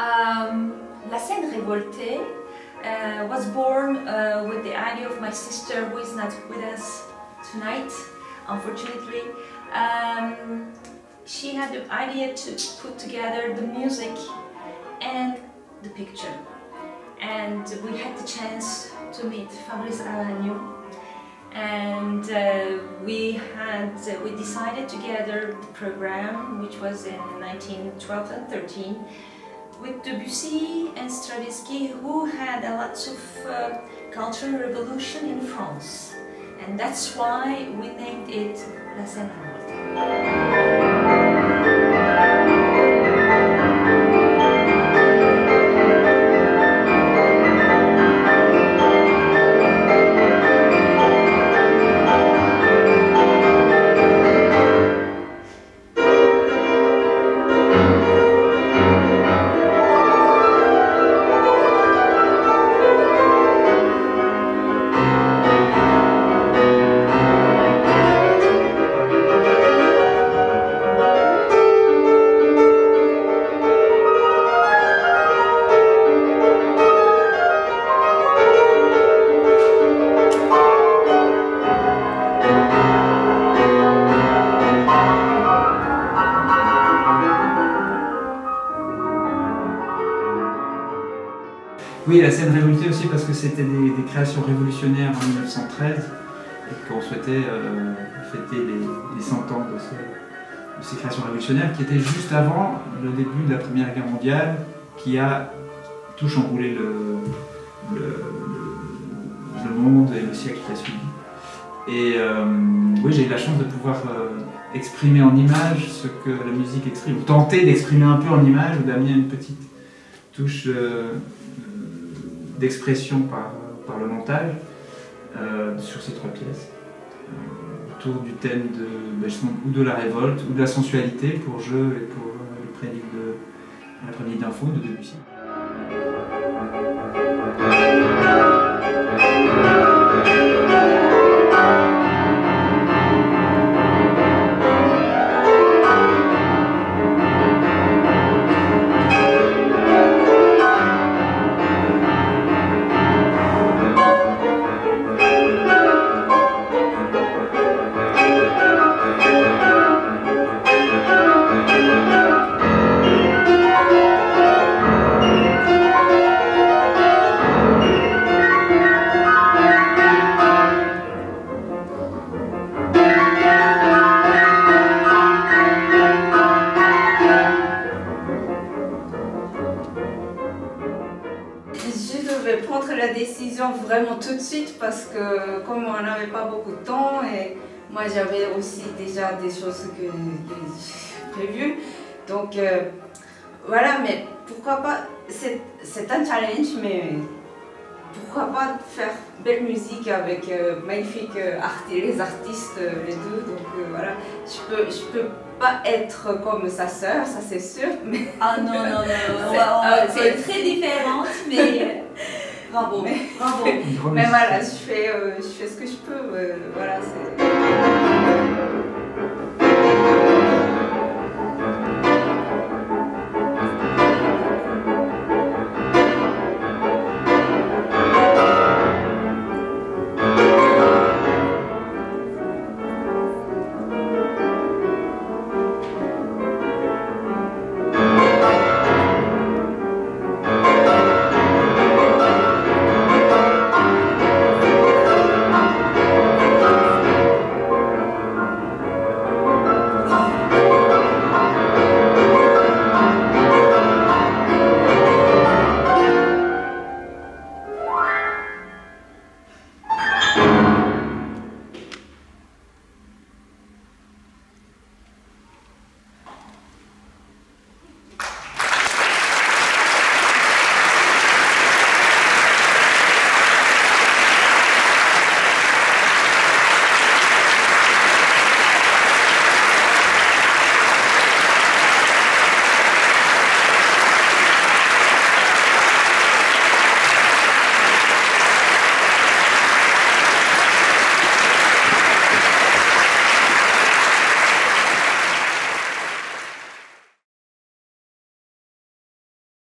Um, La Scène Révoltée uh, was born uh, with the idea of my sister who is not with us tonight, unfortunately. Um, she had the idea to put together the music and the picture. And we had the chance to meet Fabrice Alagnou and uh, we had uh, we decided together the program which was in 1912 and 13 with Debussy and Stravinsky, who had a lot of uh, cultural revolution in France. And that's why we named it La Scène Oui, la scène révoltée aussi parce que c'était des, créations révolutionnaires en 1913 et qu'on souhaitait euh, fêter les, les 100 ans de, ce- de ces créations révolutionnaires qui étaient juste avant le début de la Première Guerre mondiale qui a tout chamboulé le, monde et le siècle qui a suivi. Et euh, oui, j'ai eu la chance de pouvoir euh, exprimer en images ce que la musique exprime, ou tenter d'exprimer un peu en images ou d'amener une petite touche d'expression par, le montage euh, sur ces trois pièces, euh, autour du thème de, ben, ou de la révolte ou de la sensualité pour jeu et pour euh, le prélude de la première d'info de Debussy. Devais prendre la décision vraiment tout de suite parce que comme on n'avait pas beaucoup de temps et moi j'avais aussi déjà des choses que, que prévues. Donc euh, voilà, mais pourquoi pas, c'est un challenge, mais pourquoi pas faire belle musique avec euh, magnifiques euh, les artistes, euh, les deux. Donc euh, voilà, je peux, je peux pas être comme sa sœur, ça c'est sûr, mais Ah non, non, non, non, C'est- très différente, mais bravo, Mais- bravo. Mais voilà, je fais, euh, je fais ce que je peux. euh, voilà, c'est-